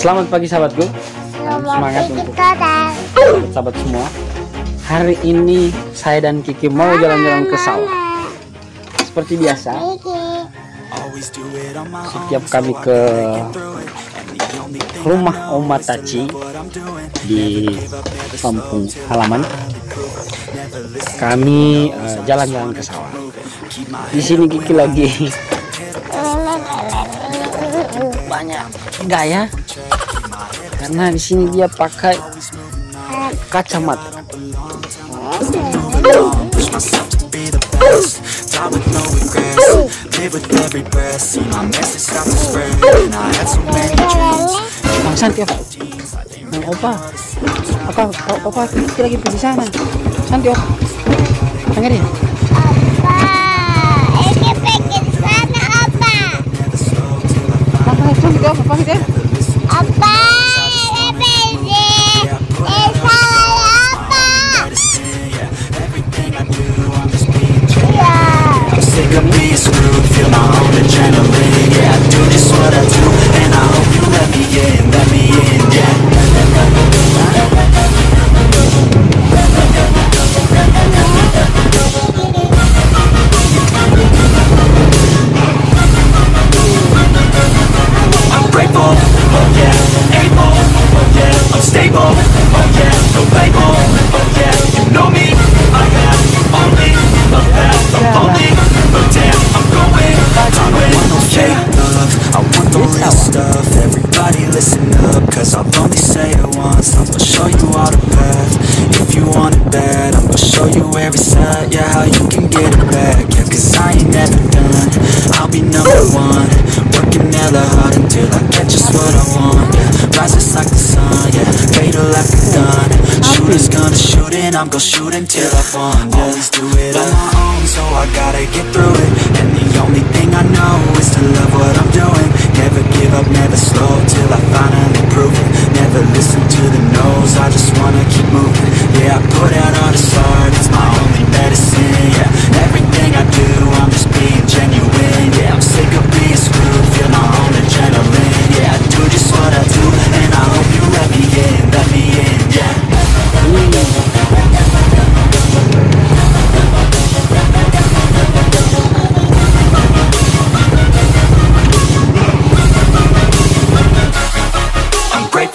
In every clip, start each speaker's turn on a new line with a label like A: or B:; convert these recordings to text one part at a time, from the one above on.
A: Selamat pagi sahabatku. Semangat untuk sahabat semua. Hari ini saya dan Kiki mau jalan-jalan ke sawah. Seperti biasa, setiap kami ke rumah Oma Taci di kampung halaman, kami eh, jalan-jalan ke sawah. Di sini Kiki lagi. banyak. Gaya karena di sini dia pakai kacamata Bang Santi apa? Bang Opa apa Opa kita lagi pergi sana Santi Opa dengar ya Apa?
B: Show you every side, yeah, how you can get it back, yeah, cause I ain't never done, I'll be number one, working hella hard until I get just what I want, yeah, rises like the sun, yeah, fatal after done, shooters gonna shoot and I'm gonna shoot until I fall, yeah, always do it on my own, so I gotta get through it, and the only thing I know is to love what I'm doing,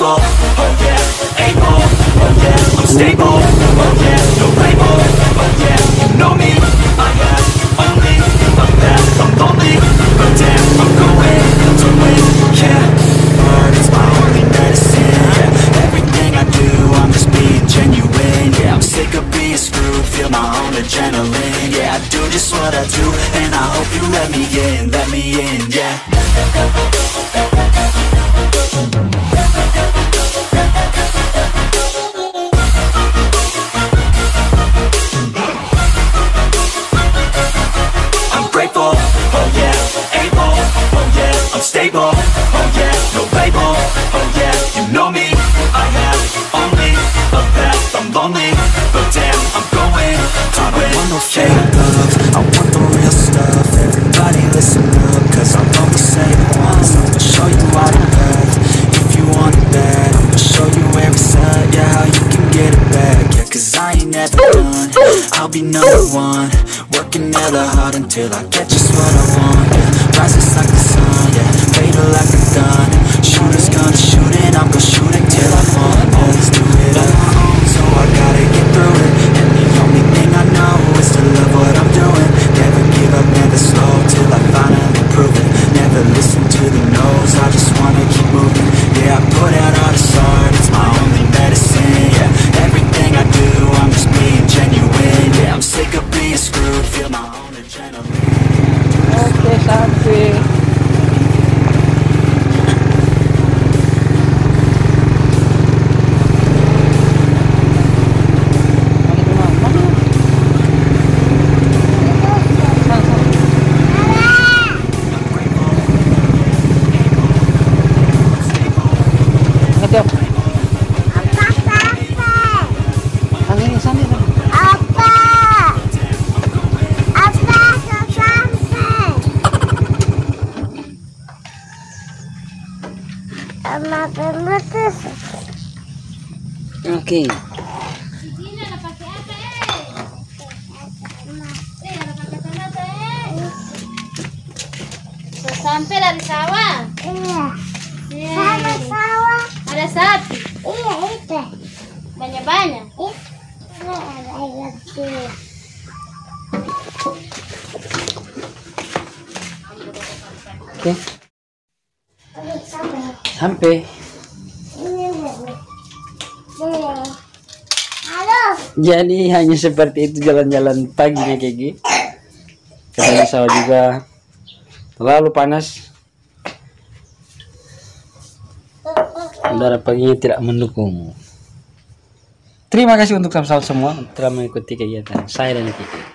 B: Oh yeah, able, oh yeah, I'm stable, oh yeah, no label, oh yeah, know me, I have only a path, I'm lonely, but damn, I'm going to win, yeah, art is my only medicine, yeah, everything I do, I'm just being genuine, yeah, I'm sick of being screwed, feel my own adrenaline, yeah, I do just what I do, and I hope you let me in, let me in, yeah. Be number one, working hella hard until I get just what I want, yeah, rises like the sun, yeah, fatal like the gun, shooters gonna shoot and I'm gonna shoot
C: pakai apa eh? Sudah sampai dari sawah.
D: Iya.
C: Yeay.
D: Sama sawah.
C: Ada sapi.
D: Iya itu.
C: Banyak-banyak.
D: Iya. Ada ayam tuh.
A: Oke.
D: Sama.
A: Sampai. Jadi hanya seperti itu jalan-jalan paginya Kiki. Karena sawah juga terlalu panas. Udara paginya tidak mendukung. Terima kasih untuk sahabat semua telah mengikuti kegiatan saya dan Kiki.